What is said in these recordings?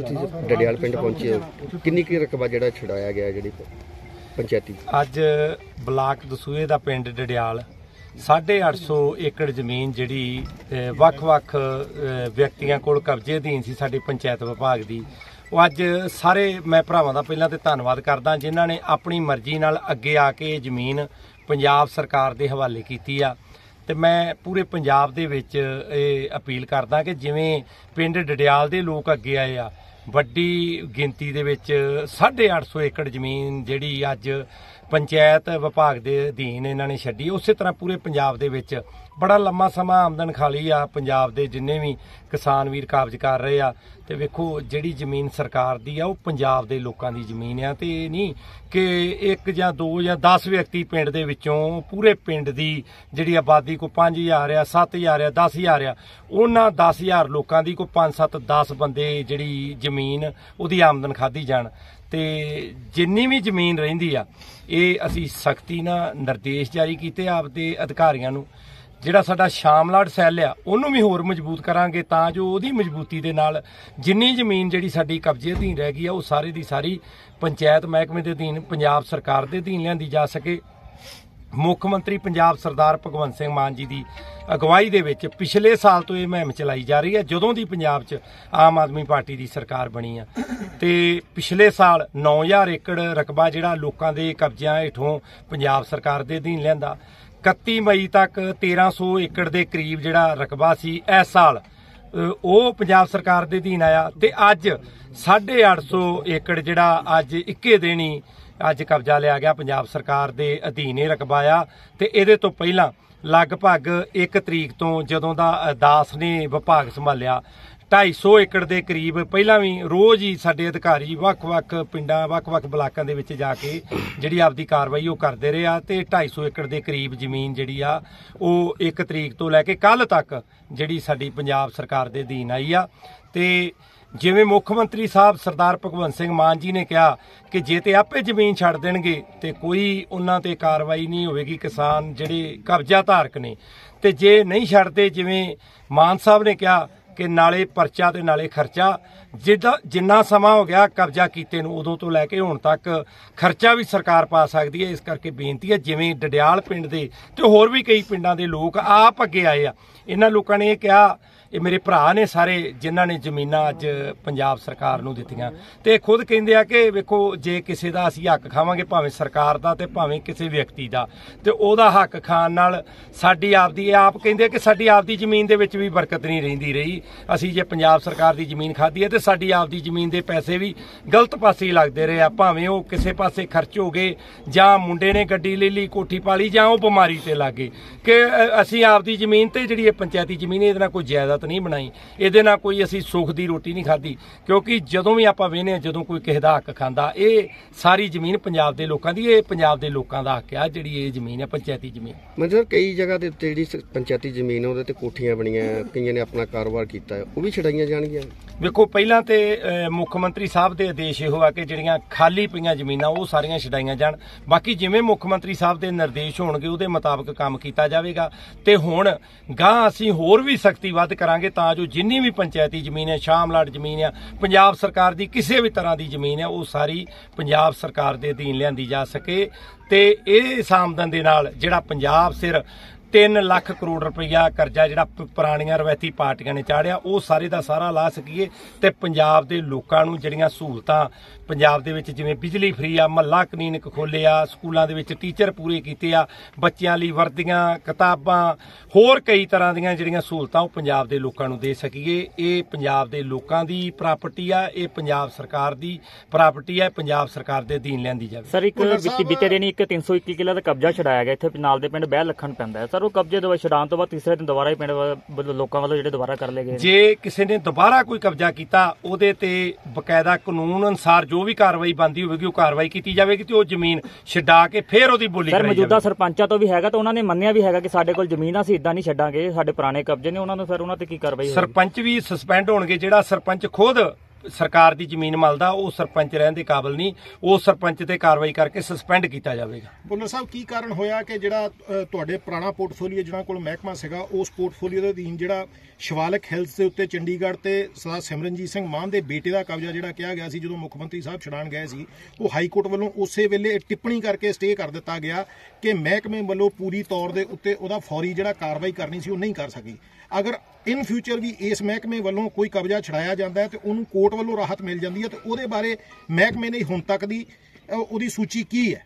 ਤੇ ਤੁਸੀਂ ਡਡਿਆਲ ਪਿੰਡ ਪਹੁੰਚੇ ਹੋ। ਕਿੰਨੀ ਕੀ ਰਕਬਾ ਜਿਹੜਾ ਛਡਾਇਆ ਗਿਆ ਜਿਹੜੀ ਪੰਚਾਇਤੀ? ਅੱਜ ਬਲਾਕ ਦਸੂਏ ਦਾ ਪਿੰਡ ਡਡਿਆਲ 850 ਏਕੜ ਜ਼ਮੀਨ ਜਿਹੜੀ ਵੱਖ-ਵੱਖ ਵਿਅਕਤੀਆਂ ਕੋਲ ਕਬਜ਼ੇ ਅਧੀਨ ਸੀ ਸਾਡੀ ਪੰਚਾਇਤ ਵਿਭਾਗ ਦੀ। ਉਹ ਅੱਜ ਸਾਰੇ ਮੈਂ ਭਰਾਵਾਂ ਦਾ ਪਹਿਲਾਂ ਤੇ ਧੰਨਵਾਦ ਕਰਦਾ, ਜਿਨ੍ਹਾਂ ਨੇ ਆਪਣੀ ਮਰਜ਼ੀ ਨਾਲ ਅੱਗੇ ਆ ਕੇ ਇਹ ਜ਼ਮੀਨ ਪੰਜਾਬ ਸਰਕਾਰ ਦੇ ਹਵਾਲੇ ਕੀਤੀ ਆ। ਤੇ ਮੈਂ ਪੂਰੇ ਪੰਜਾਬ ਦੇ ਵਿੱਚ ਇਹ ਅਪੀਲ ਕਰਦਾ ਕਿ ਜਿਵੇਂ ਪਿੰਡ ਡਡਿਆਲ ਦੇ ਲੋਕ ਅੱਗੇ ਆਏ ਆ ਵੱਡੀ ਗਿਣਤੀ ਦੇ ਵਿੱਚ 850 ਏਕੜ ਜ਼ਮੀਨ ਜਿਹੜੀ ਅੱਜ ਪੰਚਾਇਤ ਵਿਭਾਗ ਦੇ ਅਧੀਨ ਇਹਨਾਂ ਨੇ ਛੱਡੀ। ਉਸੇ ਤਰ੍ਹਾਂ ਪੂਰੇ ਪੰਜਾਬ ਦੇ ਵਿੱਚ ਬੜਾ ਲੰਮਾ ਸਮਾਂ ਆਮਦਨ ਖਾਲੀ ਆ। ਪੰਜਾਬ ਦੇ ਜਿੰਨੇ ਵੀ ਕਿਸਾਨ ਵੀਰ ਕਾਬਜ ਕਰ ਰਹੇ ਆ ਤੇ ਵੇਖੋ ਜਿਹੜੀ ਜ਼ਮੀਨ ਸਰਕਾਰ ਦੀ ਆ, ਉਹ ਪੰਜਾਬ ਦੇ ਲੋਕਾਂ ਦੀ ਜ਼ਮੀਨ ਆ। ਤੇ ਇਹ ਨਹੀਂ ਕਿ ਇੱਕ ਜਾਂ ਦੋ ਜਾਂ 10 ਵਿਅਕਤੀ ਪਿੰਡ ਦੇ ਵਿੱਚੋਂ ਪੂਰੇ ਪਿੰਡ ਦੀ ਜਿਹੜੀ ਆਬਾਦੀ ਕੋ 5000 ਆ 7000 ਆ 10000 ਆ, ਉਹਨਾਂ 10000 ਲੋਕਾਂ ਦੀ ਕੋ 5 7 10 ਬੰਦੇ ਜਿਹੜੀ ਜ਼ਮੀਨ ਉਹਦੀ ਆਮਦਨ ਖਾਦੀ ਜਾਣ। ਤੇ ਜਿੰਨੀ ਵੀ ਜ਼ਮੀਨ ਰਹਿੰਦੀ ਆ, ਇਹ ਅਸੀਂ ਸਖਤੀ ਨਾਲ ਨਿਰਦੇਸ਼ ਜਾਰੀ ਕੀਤੇ ਆਪਦੇ ਅਧਿਕਾਰੀਆਂ ਨੂੰ। ਜਿਹੜਾ ਸਾਡਾ ਸ਼ਾਮਲਾਟ ਸੈੱਲ ਆ, ਉਹਨੂੰ ਵੀ ਹੋਰ ਮਜ਼ਬੂਤ ਕਰਾਂਗੇ ਤਾਂ ਜੋ ਉਹਦੀ ਮਜ਼ਬੂਤੀ ਦੇ ਨਾਲ ਜਿੰਨੀ ਜ਼ਮੀਨ ਜਿਹੜੀ ਸਾਡੀ ਕਬਜ਼ੇ ਅਧੀਨ ਰਹਿ ਗਈ ਆ, ਉਹ ਸਾਰੀ ਦੀ ਸਾਰੀ ਪੰਚਾਇਤ ਮਹਿਕਮੇ ਦੇ ਅਧੀਨ, ਪੰਜਾਬ ਸਰਕਾਰ ਦੇ ਅਧੀਨ ਲਿਆਂਦੀ ਜਾ ਸਕੇ। ਮੁੱਖ ਮੰਤਰੀ ਪੰਜਾਬ ਸਰਦਾਰ ਭਗਵੰਤ ਸਿੰਘ ਮਾਨ ਜੀ ਦੀ ਅਗਵਾਈ ਦੇ ਵਿੱਚ ਪਿਛਲੇ ਸਾਲ ਤੋਂ ਇਹ ਮੁਹਿੰਮ ਚਲਾਈ ਜਾ ਰਹੀ ਹੈ, ਜਦੋਂ ਦੀ ਪੰਜਾਬ 'ਚ ਆਮ ਆਦਮੀ ਪਾਰਟੀ ਦੀ ਸਰਕਾਰ ਬਣੀ ਆ। ਤੇ ਪਿਛਲੇ ਸਾਲ 9000 ਏਕੜ ਰਕਬਾ ਜਿਹੜਾ ਲੋਕਾਂ ਦੇ ਕਬਜ਼ਿਆਂ ਹੇਠੋਂ ਪੰਜਾਬ ਸਰਕਾਰ ਦੇ ਅਧੀਨ ਲੈਂਦਾ 31 ਮਈ ਤੱਕ 1300 ਏਕੜ ਦੇ ਕਰੀਬ ਜਿਹੜਾ ਰਕਬਾ ਸੀ, ਇਸ ਸਾਲ ਉਹ ਪੰਜਾਬ ਸਰਕਾਰ ਦੇ ਅਧੀਨ ਆਇਆ। ਤੇ ਅੱਜ 850 ਏਕੜ ਜਿਹੜਾ ਅੱਜ ਇੱਕੇ ਦੇਣੀ ਅੱਜ ਕਬਜ਼ਾ ਲਿਆ ਗਿਆ। ਪੰਜਾਬ ਸਰਕਾਰ ਦੇ ਅਧੀਨ ਇਹ ਰਕਬਾ ਆ ਤੇ ਇਹਦੇ ਤੋਂ ਪਹਿਲਾਂ ਲਗਭਗ 1 ਤਰੀਕ ਤੋਂ ਜਦੋਂ ਦਾ ਅ, ਦਾਸ ਨੇ ਵਿਭਾਗ ਸੰਭਾਲਿਆ 250 ਏਕੜ ਦੇ ਕਰੀਬ ਪਹਿਲਾਂ ਵੀ ਰੋਜ਼ ਹੀ ਸਾਡੇ ਅਧਿਕਾਰੀ ਵੱਖ-ਵੱਖ ਪਿੰਡਾਂ ਵੱਖ-ਵੱਖ ਬਲਾਕਾਂ ਦੇ ਵਿੱਚ ਜਾ ਕੇ ਜਿਹੜੀ ਆਪਦੀ ਕਾਰਵਾਈ ਉਹ ਕਰਦੇ ਰਹੇ ਆ ਤੇ 250 ਏਕੜ ਦੇ ਕਰੀਬ ਜ਼ਮੀਨ ਜਿਹੜੀ ਆ ਉਹ 1 ਤਰੀਕ ਤੋਂ ਲੈ ਕੇ ਕੱਲ ਤੱਕ ਜਿਹੜੀ ਸਾਡੀ ਪੰਜਾਬ ਸਰਕਾਰ ਦੇ ਅਧੀਨ ਆਈ ਆ ਤੇ ਜਿਵੇਂ ਮੁੱਖ ਮੰਤਰੀ ਸਾਹਿਬ ਸਰਦਾਰ ਭਗਵੰਤ ਸਿੰਘ ਮਾਨ ਜੀ ਨੇ ਕਿਹਾ ਕਿ ਜੇ ਤੇ ਆਪੇ ਜ਼ਮੀਨ ਛੱਡ ਦੇਣਗੇ ਤੇ ਕੋਈ ਉਹਨਾਂ ਤੇ ਕਾਰਵਾਈ ਨਹੀਂ ਹੋਵੇਗੀ ਕਿਸਾਨ ਜਿਹੜੇ ਕਬਜ਼ਾ ਧਾਰਕ ਨੇ। ਤੇ ਜੇ ਨਹੀਂ ਛੱਡਦੇ, ਜਿਵੇਂ ਮਾਨ ਸਾਹਿਬ ਨੇ ਕਿਹਾ ਕਿ ਨਾਲੇ ਪਰਚਾ ਤੇ ਨਾਲੇ ਖਰਚਾ, ਜਿੱਦਾਂ ਜਿੰਨਾ ਸਮਾਂ ਹੋ ਗਿਆ ਕਬਜ਼ਾ ਕੀਤੇ ਨੂੰ, ਉਦੋਂ ਤੋਂ ਲੈ ਕੇ ਹੁਣ ਤੱਕ ਖਰਚਾ ਵੀ ਸਰਕਾਰ ਪਾ ਸਕਦੀ ਹੈ। ਇਸ ਕਰਕੇ ਬੇਨਤੀ ਹੈ, ਜਿਵੇਂ ਡਡਿਆਲ ਪਿੰਡ ਦੇ ਤੇ ਹੋਰ ਵੀ ਕਈ ਪਿੰਡਾਂ ਦੇ ਲੋਕ ਆਪ ਅੱਗੇ ਆਏ ਆ। ਇਹਨਾਂ ਲੋਕਾਂ ਨੇ ਇਹ ਕਿਹਾ, ਇਹ ਮੇਰੇ ਭਰਾ ਨੇ ਸਾਰੇ ਜਿਨ੍ਹਾਂ ਨੇ ਜ਼ਮੀਨਾਂ ਅੱਜ ਪੰਜਾਬ ਸਰਕਾਰ ਨੂੰ ਦਿੱਤੀਆਂ। ਤੇ ਇਹ ਖੁਦ ਕਹਿੰਦੇ ਆ ਕਿ ਵੇਖੋ, ਜੇ ਕਿਸੇ ਦਾ ਅਸੀਂ ਹੱਕ ਖਾਵਾਂਗੇ, ਭਾਵੇਂ ਸਰਕਾਰ ਦਾ ਤੇ ਭਾਵੇਂ ਕਿਸੇ ਵਿਅਕਤੀ ਦਾ, ਤੇ ਉਹਦਾ ਹੱਕ ਖਾਣ ਨਾਲ ਸਾਡੀ ਆਪਦੀ, ਇਹ ਆਪ ਕਹਿੰਦੇ ਆ ਕਿ ਸਾਡੀ ਆਪਦੀ ਜ਼ਮੀਨ ਦੇ ਵਿੱਚ ਵੀ ਬਰਕਤ ਨਹੀਂ ਰਹਿੰਦੀ ਰਹੀ। ਅਸੀਂ ਜੇ ਪੰਜਾਬ ਸਰਕਾਰ ਦੀ ਜ਼ਮੀਨ ਖਾਧੀ ਹੈ ਤੇ ਸਾਡੀ ਆਪਦੀ ਜ਼ਮੀਨ ਦੇ ਪੈਸੇ ਵੀ ਗਲਤ ਪਾਸੇ ਲੱਗਦੇ ਰਹੇ ਆ। ਭਾਵੇਂ ਉਹ ਕਿਸੇ ਪਾਸੇ ਖਰਚ ਹੋ ਗਏ ਜਾਂ ਮੁੰਡੇ ਨੇ ਗੱਡੀ ਲੈ ਲਈ, ਕੋਠੀ ਪਾਲੀ ਜਾਂ ਉਹ ਬਿਮਾਰੀ ਤੇ ਲੱਗੇ ਕਿ ਅਸੀਂ ਆਪਦੀ ਜ਼ਮੀਨ ਤੇ ਜਿਹੜੀ ਇਹ ਪੰਚਾਇਤੀ ਜ਼ਮੀਨ ਇਹਦੇ ਨਾਲ ਕੋਈ ਜਾਇਦਾਦ ਨਹੀਂ ਬਣਾਈ। ਇਹਦੇ ਨਾਲ ਕੋਈ ਅਸੀਂ ਸੁੱਖ ਦੀ ਰੋਟੀ ਨਹੀਂ ਖਾਧੀ। ਕਿਉਂਕਿ ਜਦੋਂ ਵੀ ਆਪਾਂ ਵੇਖਨੇ ਜਦੋਂ ਕੋਈ ਕਿਸੇ ਦਾ ਹੱਕ ਖਾਂਦਾ, ਇਹ ਸਾਰੀ ਜ਼ਮੀਨ ਪੰਜਾਬ ਦੇ ਲੋਕਾਂ ਦੀ, ਇਹ ਪੰਜਾਬ ਦੇ ਲੋਕਾਂ ਦਾ ਹੱਕ ਆ, ਜਿਹੜੀ ਇਹ ਜ਼ਮੀਨ ਹੈ, ਪੰਚਾਇਤੀ ਜ਼ਮੀਨ। ਮਤਲਬ ਕਈ ਜਗ੍ਹਾ ਦੇ ਉੱਤੇ ਜਿਹੜੀ ਪੰਚਾਇਤੀ ਜ਼ਮੀਨ ਉਹਦੇ ਤੇ ਕੋਠੀਆਂ ਬਣੀਆਂ, ਕਈਆਂ ਨੇ ਆਪਣਾ ਕਾਰੋਬਾਰ ਕੀਤਾ। ਹੈ, ਉਹ ਵੀ ਛਡਾਈਆਂ ਜਾਣਗੀਆਂ। ਵੇਖੋ ਪਹਿਲਾਂ ਤੇ ਮੁੱਖ ਮੰਤਰੀ ਸਾਹਿਬ ਦੇ ਆਦੇਸ਼ ਇਹੋ ਆ ਕਿ ਜਿਹੜੀਆਂ ਖਾਲੀ ਪਈਆਂ ਜ਼ਮੀਨਾਂ ਉਹ ਸਾਰੀਆਂ ਛਡਾਈਆਂ ਜਾਣ। ਬਾਕੀ ਜਿਵੇਂ ਮੁੱਖ ਮੰਤਰੀ ਸਾਹਿਬ ਦੇ ਨਿਰਦੇਸ਼ ਹੋਣਗੇ ਉਹਦੇ ਮੁਤਾਬਕ ਕੰਮ ਕੀਤਾ ਜਾਵੇਗਾ। ਤੇ ਹੁਣ ਗਾਂ ਅਸੀਂ ਹੋਰ ਵੀ ਸਖਤੀ ਵੱਧ ਕਰਾਂਗੇ ਤਾਂ ਜੋ ਜਿੰਨੀ ਵੀ ਪੰਚਾਇਤੀ ਜ਼ਮੀਨ ਹੈ ਸ਼ਾਮਲਾਟ ਜ਼ਮੀਨ ਹੈ ਪੰਜਾਬ ਸਰਕਾਰ ਦੀ ਕਿਸੇ ਵੀ ਤਰ੍ਹਾਂ ਦੀ ਜ਼ਮੀਨ ਹੈ ਉਹ ਸਾਰੀ ਪੰਜਾਬ ਸਰਕਾਰ ਦੇ ਅਧੀਨ ਲਿਆਂਦੀ ਜਾ ਸਕੇ। ਤੇ ਇਹ ਇਸ ਆਮਦਨ ਦੇ ਨਾਲ ਜਿਹੜਾ ਪੰਜਾਬ ਸਿਰ 3 ਲੱਖ ਕਰੋੜ ਰੁਪਈਆ ਕਰਜ਼ਾ ਜਿਹੜਾ ਪੁਰਾਣੀਆਂ ਰਵਾਇਤੀ ਪਾਰਟੀਆਂ ਨੇ ਚਾੜਿਆ ਉਹ ਸਾਰੇ ਦਾ ਸਾਰਾ ਲਾ ਸਕੀਏ ਤੇ ਪੰਜਾਬ ਦੇ ਲੋਕਾਂ ਨੂੰ ਜਿਹੜੀਆਂ ਸਹੂਲਤਾਂ ਪੰਜਾਬ ਦੇ ਵਿੱਚ ਜਿਵੇਂ ਬਿਜਲੀ ਫ੍ਰੀ ਆ ਮਹੱਲਾ ਕਲੀਨਿਕ ਖੋਲੇ ਆ ਸਕੂਲਾਂ ਦੇ ਵਿੱਚ ਟੀਚਰ ਪੂਰੇ ਕੀਤੇ ਆ ਬੱਚਿਆਂ ਲਈ ਵਰਦੀਆਂ ਕਿਤਾਬਾਂ ਹੋਰ ਕਈ ਤਰ੍ਹਾਂ ਦੀਆਂ ਜਿਹੜੀਆਂ ਸਹੂਲਤਾਂ ਉਹ ਪੰਜਾਬ ਦੇ ਲੋਕਾਂ ਨੂੰ ਦੇ ਸਕੀਏ। ਇਹ ਪੰਜਾਬ ਦੇ ਲੋਕਾਂ ਦੀ ਪ੍ਰਾਪਰਟੀ ਆ ਇਹ ਪੰਜਾਬ ਸਰਕਾਰ ਦੀ ਪ੍ਰਾਪਰਟੀ ਆ ਪੰਜਾਬ ਸਰਕਾਰ ਦੇ ਅਧੀਨ ਲਿਆਂਦੀ ਜਾਵੇ। ਸਰ ਇੱਕ ਬੀਤੀ ਬੀਤੇ ਦਿਨ ਇੱਕ 321 ਕਿੱਲਾ ਦਾ ਕਬਜ਼ਾ ਛਡਾਇਆ ਗਿਆ ਇੱਥੇ ਨਾਲ ਦੇ ਪਿੰਡ ਬਹਿ ਲੱਖਣ ਪੈਂਦਾ ਹੈ। ਸਰ ਉਹ ਕਬਜ਼ੇ ਤੋਂ ਛਡਾਉਣ ਤੋਂ ਬਾਅਦ ਤੀਸਰੇ ਦਿਨ ਦੁਬਾਰਾ ਹੀ ਪਿੰਡ ਵੱਲੋਂ- ਲੋਕਾਂ ਵੱਲੋਂ ਜਿਹੜੇ ਦੁਬਾਰਾ ਕਰ ਲਏ ਗਏ ਨੇ। ਜੇ ਕਿਸੇ ਨੇ ਦੁਬਾਰਾ ਕੋਈ ਕਬਜ਼ਾ ਕੀਤਾ ਉਹਦੇ ਤੇ ਬਕਾਇਦਾ ਕਾਨੂੰਨ ਅਨਸਾਰ ਜੋ ਵੀ ਕਾਰਵਾਈ ਬੰਦੀ ਹੋਵੇਗੀ ਉਹ ਕਾਰਵਾਈ ਕੀਤੀ ਜਾਵੇਗੀ ਤੇ ਉਹ ਜ਼ਮੀਨ ਛਡਾ ਕੇ ਫਿਰ ਉਹਦੀ ਬੋਲੀ ਸਰ ਕਰਾਈ ਮੌਜੂਦਾ ਜਾਵੇਗੀ ਸਰਪੰਚਾਂ ਤੋਂ ਵੀ ਹੈਗਾ ਤਾਂ ਉਹਨਾਂ ਨੇ ਮੰਨਿਆ ਵੀ ਹੈਗਾ ਕਿ ਸਾਡੇ ਕੋਲ ਜ਼ਮੀਨ ਆ ਅਸੀਂ ਇਦਾਂ ਨਹੀਂ ਛੱਡਾਂਗੇ ਸਾਡੇ ਪੁਰਾਣੇ ਕਬਜ਼ੇ ਨੇ ਉਹਨਾਂ ਨੂੰ ਸਰ ਉਹਨਾਂ ਤੇ ਕੀ ਕਾਰਵਾਈ ਹੋਵੇਗੀ ਸਰਪੰਚ ਵੀ ਸਸਪੈਂਡ ਹੋਣਗੇ ਜਿਹੜਾ ਸਰਪੰਚ ਖੁਦ ਸਰਕਾਰ ਦੀ ਜ਼ਮੀਨ ਮਲਦਾ, ਉਹ ਸਰਪੰਚ ਰਹਿਣ ਦੇ ਕਾਬਿਲ ਨਹੀਂ, ਉਹ ਸਰਪੰਚ ਤੇ ਕਾਰਵਾਈ ਕਰਕੇ ਸਸਪੈਂਡ ਕੀਤਾ ਜਾਵੇਗਾ। ਬੁੱਲਰ ਸਾਹਿਬ, ਕੀ ਕਾਰਨ ਹੋਇਆ ਕਿ ਜਿਹੜਾ ਤੁਹਾਡੇ ਪੁਰਾਣਾ ਪੋਰਟਫੋਲੀਓ ਜਿਹਨਾਂ ਕੋਲ ਮਹਿਕਮਾ ਸੀਗਾ, ਉਸ ਪੋਰਟਫੋਲੀਓ ਦੇ ਅਧੀਨ ਜਿਹੜਾ ਸ਼ਿਵਾਲਿਕ ਹਿਲਸ ਦੇ ਉੱਤੇ ਚੰਡੀਗੜ੍ਹ ਤੇ ਸਰਦਾਰ ਸਿਮਰਨਜੀਤ ਸਿੰਘ ਮਾਨ ਦੇ ਬੇਟੇ ਦਾ ਕਬਜ਼ਾ ਜਿਹੜਾ ਕਿਹਾ ਗਿਆ ਸੀ, ਜਦੋਂ ਮੁੱਖ ਮੰਤਰੀ ਸਾਹਿਬ ਛਡਾਣ ਗਏ ਸੀ, ਉਹ ਹਾਈ ਕੋਰਟ ਵੱਲੋਂ ਉਸੇ ਵੇਲੇ ਇਹ ਟਿੱਪਣੀ ਕਰਕੇ ਸਟੇ ਕਰ ਦਿੱਤਾ ਗਿਆ ਕਿ ਮਹਿਕਮੇ ਵੱਲੋਂ ਪੂਰੀ ਤੌਰ ਦੇ ਉੱਤੇ ਉਹਦਾ ਫੌਰੀ ਜਿਹੜਾ ਕਾਰਵਾਈ ਕਰਨੀ ਸੀ, ਉਹ ਨਹੀਂ ਕਰ ਸਕੀ। ਅਗਰ ਇਨ ਫਿਊਚਰ ਵੀ ਇਸ ਮਹਿਕਮੇ ਵੱਲੋਂ ਕੋਈ ਕਬਜ਼ਾ ਛਡਾਇਆ ਜਾਂਦਾ ਹੈ ਤੇ ਉਹਨੂੰ ਕੋਰਟ ਵੱਲੋਂ ਰਾਹਤ ਮਿਲ ਜਾਂਦੀ ਹੈ, ਤੇ ਉਹਦੇ ਬਾਰੇ ਮਹਿਕਮੇ ਨੇ ਹੁਣ ਤੱਕ ਦੀ ਉਹਦੀ ਸੂਚੀ ਕੀ ਹੈ?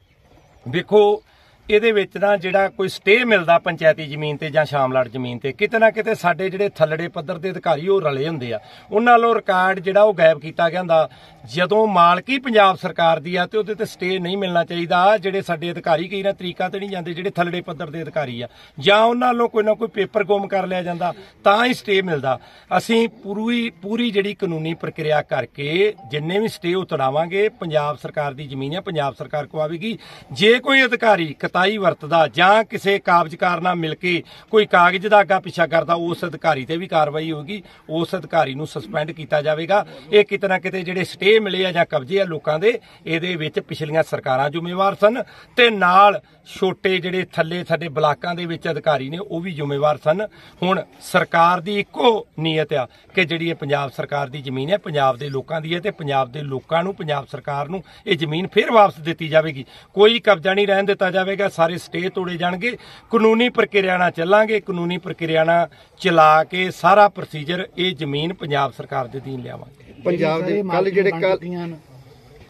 ਦੇਖੋ ਇਹਦੇ ਵਿੱਚ ਨਾ ਜਿਹੜਾ ਕੋਈ ਸਟੇ ਮਿਲਦਾ ਪੰਚਾਇਤੀ ਜ਼ਮੀਨ ਤੇ ਜਾਂ ਸ਼ਾਮਲਾਟ ਜ਼ਮੀਨ ਤੇ, ਕਿਤੇ ਨਾ ਕਿਤੇ ਸਾਡੇ ਜਿਹੜੇ ਥੱਲੜੇ ਪੱਧਰ ਦੇ ਅਧਿਕਾਰੀ ਉਹ ਰਲੇ ਹੁੰਦੇ ਆ। ਉਹਨਾਂ ਵੱਲੋਂ ਰਿਕਾਰਡ ਜਿਹੜਾ ਉਹ ਗਾਇਬ ਕੀਤਾ ਗਿਆ ਹੁੰਦਾ। ਜਦੋਂ ਮਾਲਕੀ ਪੰਜਾਬ ਸਰਕਾਰ ਦੀ ਆ ਤੇ ਉਹਦੇ ਤੇ ਸਟੇ ਨਹੀਂ ਮਿਲਣਾ ਚਾਹੀਦਾ। ਜਿਹੜੇ ਸਾਡੇ ਅਧਿਕਾਰੀ ਕਈ ਨਾ ਤਰੀਕਾ ਤੇ ਨਹੀਂ ਜਾਂਦੇ, ਜਿਹੜੇ ਥੱਲੜੇ ਪੱਧਰ ਦੇ ਅਧਿਕਾਰੀ ਆ। ਜਾਂ ਉਹਨਾਂ ਵੱਲੋਂ ਕੋਈ ਨਾ ਕੋਈ ਪੇਪਰ ਗੁੰਮ ਕਰ ਲਿਆ ਜਾਂਦਾ, ਤਾਂ ਹੀ ਸਟੇ ਮਿਲਦਾ। ਅਸੀਂ ਪੂਰੀ ਪੂਰੀ ਜਿਹੜੀ ਕਾਨੂੰਨੀ ਪ੍ਰਕਿਰਿਆ ਕਰਕੇ ਜਿੰਨੇ ਵੀ ਸਟੇ ਉਤਰਾਵਾਂਗੇ, ਪੰਜਾਬ ਸਰਕਾਰ ਦੀ ਜ਼ਮੀਨ ਆ, ਪੰਜਾਬ ਸਰਕਾਰ ਕੋ ਆਵੇਗੀ। ਜੇ ਕੋਈ ਅਧਿਕਾਰੀ ਕਤਾਈ ਵਰਤਦਾ, ਜਾਂ ਕਿਸੇ ਕਾਬਜ਼ਕਾਰ ਨਾਲ ਮਿਲ ਕੇ ਕੋਈ ਕਾਗਜ਼ ਦਾ ਅੱਗਾ ਪਿੱਛਾ ਕਰਦਾ, ਉਸ ਅਧਿਕਾਰੀ ਤੇ ਵੀ ਕਾਰਵਾਈ ਹੋਗੀ ਉਸ ਅਧਿਕਾਰੀ ਨੂੰ ਸਸਪੈਂਡ ਕੀਤਾ ਜਾਵੇਗਾ। ਇਹ ਕਿਤੇ ਨਾ ਕਿਤੇ ਜਿਹੜੇ ਸਟੇ ਮਿਲੇ ਆ ਜਾਂ ਕਬਜ਼ੇ ਆ ਲੋਕਾਂ ਦੇ, ਇਹਦੇ ਵਿੱਚ ਪਿਛਲੀਆਂ ਸਰਕਾਰਾਂ ਜ਼ਿੰਮੇਵਾਰ ਸਨ ਤੇ ਨਾਲ ਛੋਟੇ ਜਿਹੜੇ ਥੱਲੇ ਸਾਡੇ ਬਲਾਕਾਂ ਦੇ ਵਿੱਚ ਅਧਿਕਾਰੀ ਨੇ, ਉਹ ਵੀ ਜ਼ਿੰਮੇਵਾਰ ਸਨ। ਹੁਣ ਸਰਕਾਰ ਦੀ ਇੱਕੋ ਨੀਅਤ ਆ ਕਿ ਜਿਹੜੀ ਇਹ ਪੰਜਾਬ ਸਰਕਾਰ ਦੀ ਜ਼ਮੀਨ ਹੈ, ਪੰਜਾਬ ਦੇ ਲੋਕਾਂ ਦੀ ਹੈ ਤੇ ਪੰਜਾਬ ਦੇ ਲੋਕਾਂ ਨੂੰ, ਪੰਜਾਬ ਸਰਕਾਰ ਨੂੰ ਇਹ ਜ਼ਮੀਨ ਫਿਰ ਵਾਪਸ ਦਿੱਤੀ ਜਾਵੇਗੀ। ਕੋਈ ਕਬਜ਼ਾ ਨਹੀਂ ਰਹਿਣ ਦਿੱਤਾ ਜਾਵੇਗਾ। ਸਾਰੇ ਸਟੇ ਤੋੜੇ ਜਾਣਗੇ। ਕਾਨੂੰਨੀ ਪ੍ਰਕਿਰਿਆ ਨਾਲ ਚੱਲਾਂਗੇ ਕਾਨੂੰਨੀ ਪ੍ਰਕਿਰਿਆ ਨਾਲ ਚਲਾ ਕੇ ਸਾਰਾ ਪ੍ਰੋਸੀਜਰ ਇਹ ਜ਼ਮੀਨ ਪੰਜਾਬ ਸਰਕਾਰ ਦੇ ਅਧੀਨ ਲਿਆਵਾਂਗੇ। ਪੰਜਾਬ ਦੇ ਕੱਲ ਜਿਹੜੇ ਕੱਲ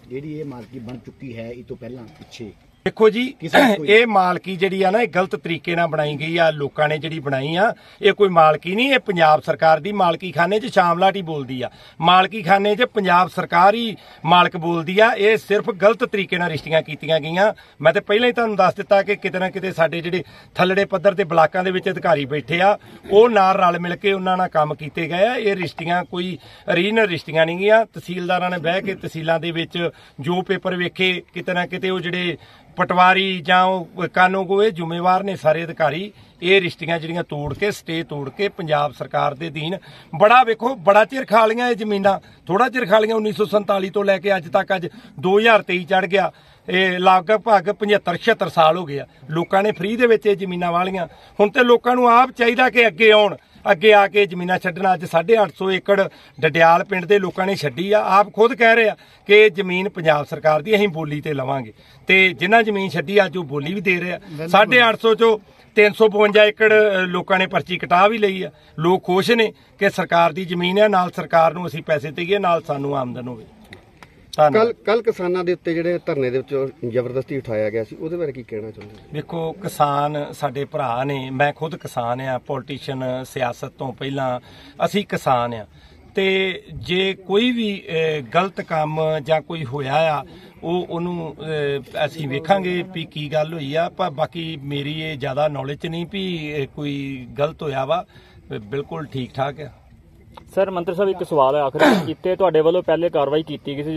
ਜਿਹੜੀ ਇਹ ਮਾਲਕੀ ਬਣ ਚੁੱਕੀ ਹੈ ਇਹ ਤੋਂ ਪਹਿਲਾਂ ਪਿੱਛੇ ਦੇਖੋ ਜੀ ਇਹ ਮਾਲਕੀ ਜਿਹੜੀ ਆ ਨਾ ਇਹ ਗਲਤ ਤਰੀਕੇ ਨਾਲ ਬਣਾਈ ਗਈ ਆ ਲੋਕਾਂ ਨੇ ਜਿਹੜੀ ਬਣਾਈ ਆ ਇਹ ਕੋਈ ਮਾਲਕੀ ਨਹੀਂ ਇਹ ਪੰਜਾਬ ਸਰਕਾਰ ਦੀ ਮਾਲਕੀ ਖਾਨੇ 'ਚ ਸ਼ਾਮਲਾਟ ਹੀ ਬੋਲਦੀ ਆ। ਮਾਲਕੀ ਖਾਨੇ 'ਚ ਪੰਜਾਬ ਸਰਕਾਰ ਹੀ ਮਾਲਕ ਬੋਲਦੀ ਆ ਇਹ ਸਿਰਫ ਗਲਤ ਤਰੀਕੇ ਨਾਲ ਰਿਸ਼ਤੀਆਂ ਕੀਤੀਆਂ ਗਈਆਂ। ਮੈਂ ਤੇ ਪਹਿਲਾਂ ਹੀ ਤੁਹਾਨੂੰ ਦੱਸ ਦਿੱਤਾ ਕਿ ਕਿਤੇ ਨਾ ਕਿਤੇ ਸਾਡੇ ਜਿਹੜੇ ਥੱਲੜੇ ਪੱਧਰ ਤੇ ਬਲਾਕਾਂ ਦੇ ਵਿੱਚ ਅਧਿਕਾਰੀ ਬੈਠੇ ਆ ਉਹ ਨਾਲ ਰਲ ਮਿਲ ਕੇ ਉਹਨਾਂ ਨਾਲ ਕੰਮ ਕੀਤੇ ਗਏ ਆ। ਇਹ ਰਿਸ਼ਤੀਆਂ ਕੋਈ ਰੀਜਨਲ ਰਿਸ਼ਤੀਆਂ ਨਹੀਂ ਗੀਆਂ ਤਹਿਸੀਲਦਾਰਾਂ ਨੇ ਬਹਿ ਕੇ ਤਹਿਸੀਲਾਂ ਦੇ ਵਿੱਚ ਜੋ ਪੇਪਰ ਵੇਖੇ ਕਿਤੇ ਨਾ ਕਿਤੇ ਉਹ ਜਿਹੜੇ ਪਟਵਾਰੀ ਜਾਂ ਉਹ ਕਾਨੂੰਗੋ ਇਹ ਜ਼ਿੰਮੇਵਾਰ ਨੇ ਸਾਰੇ ਅਧਿਕਾਰੀ, ਇਹ ਰਿਸ਼ਤੀਆਂ ਜਿਹੜੀਆਂ ਤੋੜ ਕੇ, ਸਟੇ ਤੋੜ ਕੇ ਪੰਜਾਬ ਸਰਕਾਰ ਦੇ ਅਧੀਨ ਬੜਾ ਵੇਖੋ, ਬੜਾ ਚਿਰ ਖਾ ਲੀਆਂ ਇਹ ਜ਼ਮੀਨਾਂ ਥੋੜਾ ਚਿਰ ਖਾ ਲੀਆਂ 1947 ਤੋਂ ਲੈ ਕੇ ਅੱਜ ਤੱਕ, ਅੱਜ 2023 ਚੜ ਗਿਆ। ਇਹ ਲਗਭਗ 75 76 ਸਾਲ ਹੋ ਗਿਆ ਲੋਕਾਂ ਨੇ ਫ੍ਰੀ ਦੇ ਵਿੱਚ ਇਹ ਜ਼ਮੀਨਾਂ ਵਾਲੀਆਂ। ਹੁਣ ਤੇ ਲੋਕਾਂ ਨੂੰ ਆਪ ਚਾਹੀਦਾ ਕਿ ਅੱਗੇ ਆਉਣ। ਅੱਗੇ ਆ ਕੇ ਜ਼ਮੀਨਾਂ ਛੱਡਣਾ ਅੱਜ 850 ਏਕੜ ਡਡਿਆਲ ਪਿੰਡ ਦੇ ਲੋਕਾਂ ਨੇ ਛੱਡੀ ਆ। ਆਪ ਖੁਦ ਕਹਿ ਰਹੇ ਆ ਕਿ ਜ਼ਮੀਨ ਪੰਜਾਬ ਸਰਕਾਰ ਦੀ ਅਸੀਂ ਬੋਲੀ ਤੇ ਲਵਾਂਗੇ। ਤੇ ਜਿਨ੍ਹਾਂ ਜ਼ਮੀਨ ਛੱਡੀ ਅੱਜ ਉਹ ਬੋਲੀ ਵੀ ਦੇ ਰਹੇ ਆ। 850 ਚੋਂ 352 ਏਕੜ ਲੋਕਾਂ ਨੇ ਪਰਚੀ ਕਟਾ ਵੀ ਲਈ ਆ। ਲੋਕ ਖੁਸ਼ ਨੇ ਕਿ ਸਰਕਾਰ ਦੀ ਜ਼ਮੀਨ ਹੈ ਨਾਲ ਸਰਕਾਰ ਨੂੰ ਅਸੀਂ ਪੈਸੇ ਦੇਈਏ ਨਾਲ ਸਾਨੂੰ ਆਮਦਨ ਹੋਵੇ। ਕੱਲ ਕੱਲ ਕਿਸਾਨਾਂ ਦੇ ਉੱਤੇ ਜਿਹੜੇ ਧਰਨੇ ਦੇ ਵਿੱਚ ਜ਼ਬਰਦਸਤੀ ਉਠਾਇਆ ਗਿਆ ਸੀ ਉਹਦੇ ਬਾਰੇ ਕੀ ਕਹਿਣਾ ਚਾਹੁੰਦੇ ਹੋ? ਦੇਖੋ ਕਿਸਾਨ ਸਾਡੇ ਭਰਾ ਨੇ ਮੈਂ ਖੁਦ ਕਿਸਾਨ ਆ ਪੋਲੀਟੀਸ਼ੀਅਨ ਸਿਆਸਤ ਤੋਂ ਪਹਿਲਾਂ ਅਸੀਂ ਕਿਸਾਨ ਆ। ਤੇ ਜੇ ਕੋਈ ਵੀ ਗਲਤ ਕੰਮ ਜਾਂ ਕੋਈ ਹੋਇਆ ਆ ਉਹ ਉਹਨੂੰ ਅਸੀਂ ਵੇਖਾਂਗੇ ਵੀ ਕੀ ਗੱਲ ਹੋਈ ਆ ਪਰ ਬਾਕੀ ਮੇਰੀ ਇਹ ਜ਼ਿਆਦਾ ਨੌਲੇਜ ਨਹੀਂ ਵੀ ਕੋਈ ਗਲਤ ਹੋਇਆ ਵਾ ਬਿਲਕੁਲ ਠੀਕ ਠਾਕ ਆ। ਸਰ ਮੰਤਰੀ ਸਾਹਿਬ ਇੱਕ ਸਵਾਲ ਹੈ ਆਖਰੀ। ਕੀਤੇ ਤੁਹਾਡੇ ਵੱਲੋਂ ਪਹਿਲੇ ਕਾਰਵਾਈ ਕੀਤੀ ਗਈ ਸੀ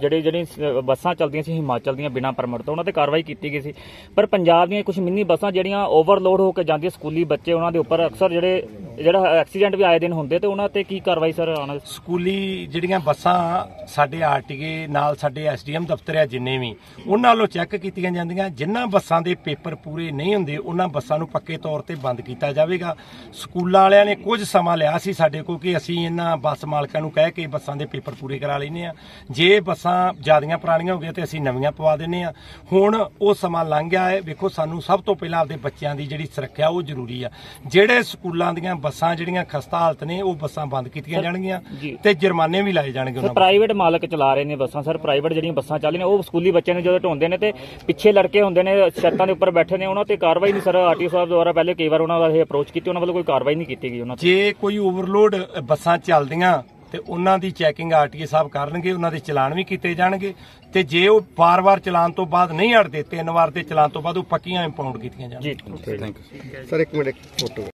ਜਿਹੜੀ ਜਿਹੜੀ ਬੱਸਾਂ ਚੱਲਦੀਆਂ ਸੀ ਹਿਮਾਚਲ ਦੀਆਂ ਬਿਨਾਂ ਪਰਮਿਟ ਤੋਂ ਉਹਨਾਂ ਤੇ ਕਾਰਵਾਈ ਕੀਤੀ ਗਈ ਸੀ। ਪਰ ਪੰਜਾਬ ਦੀਆਂ ਕੁਝ ਮਿੰਨੀ ਬੱਸਾਂ ਜਿਹੜੀਆਂ ਓਵਰਲੋਡ ਹੋ ਕੇ ਜਾਂਦੀਆਂ ਸਕੂਲੀ ਬੱਚੇ ਉਹਨਾਂ ਦੇ ਉੱਪਰ ਅਕਸਰ ਜਿਹੜੇ ਜਿਹੜਾ ਐਕਸੀਡੈਂਟ ਵੀ ਆਏ ਦਿਨ ਹੁੰਦੇ ਤੇ ਉਹਨਾਂ ਤੇ ਕੀ ਕਾਰਵਾਈ ਸਰ ਆਉਣਾ? ਸਕੂਲੀ ਜਿਹੜੀਆਂ ਬੱਸਾਂ ਸਾਡੇ ਆਰਟੀਏ ਨਾਲ ਸਾਡੇ ਐਸਡੀਐਮ ਦਫ਼ਤਰ ਆ ਜਿੰਨੇ ਵੀ ਉਹਨਾਂ ਵੱਲੋਂ ਚੈੱਕ ਕੀਤੀਆਂ ਜਾਂਦੀਆਂ। ਜਿਨ੍ਹਾਂ ਬੱਸਾਂ ਦੇ ਪੇਪਰ ਪੂਰੇ ਨਹੀਂ ਹੁੰਦੇ ਉਹਨਾਂ ਬੱਸਾਂ ਨੂੰ ਪੱਕੇ ਤੌਰ ਤੇ ਬੰਦ ਕੀਤਾ ਜਾਵੇਗਾ। ਸਕੂਲਾਂ ਵਾਲਿਆਂ ਨੇ ਕੁਝ ਸਮਾਂ ਲਿਆ ਸੀ ਸਾਡੇ ਕੋਲ ਕਿ ਅਸੀਂ ਇਹਨਾਂ ਬੱਸ ਮਾਲਕਾਂ ਨੂੰ ਕਹਿ ਕੇ ਬੱਸਾਂ ਦੇ ਪੇਪਰ ਪੂਰੇ ਕਰਾ ਲੈਨੇ ਆ ਜੇ ਬੱਸਾਂ ਜਿਆਦੀਆਂ ਪੁਰਾਣੀਆਂ ਹੋ ਗਈਆਂ ਤੇ ਅਸੀਂ ਨਵੀਆਂ ਪਵਾ ਦਿੰਨੇ ਆ ਹੁਣ ਉਹ ਸਮਾਂ ਲੰਘ ਗਿਆ ਹੈ। ਵੇਖੋ ਸਾਨੂੰ ਸਭ ਤੋਂ ਪਹਿਲਾਂ ਆਪਦੇ ਬੱਚਿਆਂ ਦੀ ਜਿਹੜੀ ਸੁਰੱਖਿਆ ਉਹ ਜ਼ਰੂਰੀ ਆ। ਜਿਹੜੇ ਸਕੂਲਾਂ ਦੀਆਂ ਬੱਸਾਂ ਜਿਹੜੀਆਂ ਖਸਤਾ ਹਾਲਤ ਨੇ ਉਹ ਬੱਸਾਂ ਬੰਦ ਕੀਤੀਆਂ ਜਾਣਗੀਆਂ। ਤੇ ਜੁਰਮਾਨੇ ਵੀ ਲਾਏ ਜਾਣਗੇ ਉਹਨਾਂ ਪ੍ਰਾਈਵੇਟ ਮਾਲਕ ਚਲਾ ਰਹੇ ਨੇ ਬੱਸਾਂ ਸਰ ਪ੍ਰਾਈਵੇਟ ਜਿਹੜੀਆਂ ਬੱਸਾਂ ਚੱਲ ਰਹੀਆਂ ਉਹ ਸਕੂਲੀ ਬੱਚਿਆਂ ਨੂੰ ਜਦੋਂ ਢੋਂਦੇ ਨੇ ਤੇ ਪਿੱਛੇ ਲੜਕੇ ਹੁੰਦੇ ਨੇ ਛੱਤਾਂ ਦੇ ਉੱਪਰ ਬੈਠੇ ਨੇ ਉਹਨਾਂ ਤੇ ਕਾਰਵਾਈ ਨਹੀਂ ਸਰ ਆਰਟੀਓ ਸਾਹਿਬ ਦੁਆਰਾ ਪਹਿਲੇ ਕਈ ਵਾਰ ਉਹਨਾਂ ਦਾ ਇਹ ਅਪਰੋਚ ਕੀਤੀ ਉਹਨਾਂ ਵੱਲੋਂ ਕੋਈ ਕਾਰਵਾਈ ਨਹੀਂ ਕੀਤੀ ਗਈ ਉਹਨਾਂ ਤੇ। ਜੇ ਕੋਈ ਓਵਰਲੋਡ ਬੱਸਾਂ ਚੱਲਦੀਆਂ ਤੇ ਉਹਨਾਂ ਦੀ ਚੈਕਿੰਗ ਆਰਟੀਏ ਸਾਹਿਬ ਕਰਨਗੇ ਉਹਨਾਂ ਦੇ ਚਲਾਨ ਵੀ ਕੀਤੇ ਜਾਣਗੇ ਤੇ ਜੇ ਉਹ ਵਾਰ-ਵਾਰ ਚਲਾਨ ਤੋਂ ਬਾਅਦ ਨਹੀਂ ਹਟਦੇ ਤਿੰਨ ਵਾਰ ਦੇ ਚਲਾਨ ਤੋਂ ਬਾਅਦ ਉਹ ਪੱਕੀਆਂ ਇੰਪਾਊਂਡ ਕੀਤੀਆਂ ਜਾਣਗੀਆਂ। ਜੀ ਸਰ ਇੱਕ ਮਿੰਟ ਇੱਕ ਫੋਟੋ